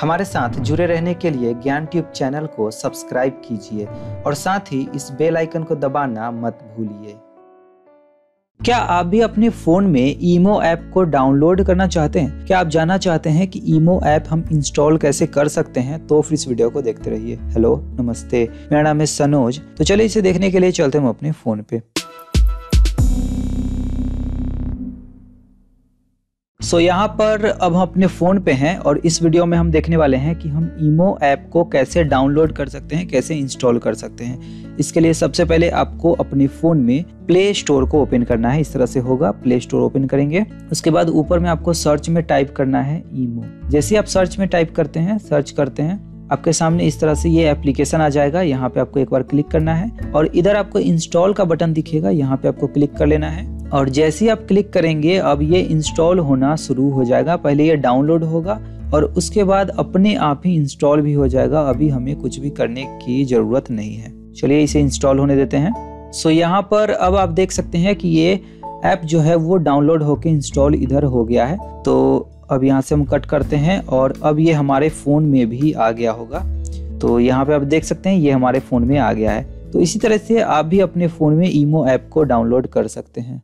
हमारे साथ जुड़े रहने के लिए ज्ञान ट्यूब चैनल को सब्सक्राइब कीजिए और साथ ही इस बेल आइकन को दबाना मत भूलिए। क्या आप भी अपने फ़ोन में ईमो ऐप को डाउनलोड करना चाहते हैं? क्या आप जानना चाहते हैं कि ईमो ऐप हम इंस्टॉल कैसे कर सकते हैं? तो फिर इस वीडियो को देखते रहिए। हेलो, नमस्ते। मेरा नाम है सनोज। तो चलिए इसे देखने के लिए चलते हैं अपने फ़ोन पे। सो so, यहाँ पर अब हम अपने फ़ोन पे हैं और इस वीडियो में हम देखने वाले हैं कि हम ईमो ऐप को कैसे डाउनलोड कर सकते हैं कैसे इंस्टॉल कर सकते हैं। इसके लिए सबसे पहले आपको अपने फ़ोन में प्ले स्टोर को ओपन करना है इस तरह से होगा। प्ले स्टोर ओपन करेंगे। उसके बाद ऊपर में आपको सर्च में टाइप करना है ईमो। जैसे आप सर्च में टाइप करते हैं सर्च करते हैं आपके सामने इस तरह से ये एप्लीकेशन आ जाएगा। यहाँ पे आपको एक बार क्लिक करना है और इधर आपको इंस्टॉल का बटन दिखेगा। यहाँ पे आपको क्लिक कर लेना है। और जैसे ही आप क्लिक करेंगे, अब ये इंस्टॉल होना शुरू हो जाएगा। पहले ये डाउनलोड होगा और उसके बाद अपने आप ही इंस्टॉल भी हो जाएगा। अभी हमें कुछ भी करने की ज़रूरत नहीं है। चलिए इसे इंस्टॉल होने देते हैं। सो यहाँ पर अब आप देख सकते हैं कि ये ऐप जो है वो डाउनलोड होके इंस्टॉल इधर हो गया है। तो अब यहाँ से हम कट करते हैं और अब ये हमारे फ़ोन में भी आ गया होगा। तो यहाँ पे आप देख सकते हैं, ये हमारे फ़ोन में आ गया है। तो इसी तरह से आप भी अपने फ़ोन में ईमो ऐप को डाउनलोड कर सकते हैं।